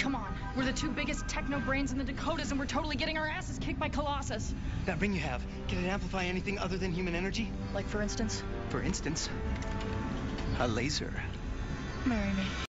Come on, We're the two biggest techno brains in the Dakotas, and we're totally getting our asses kicked by Colossus. That ring you have, can it amplify anything other than human energy? Like, for instance, For instance, a laser. marry me.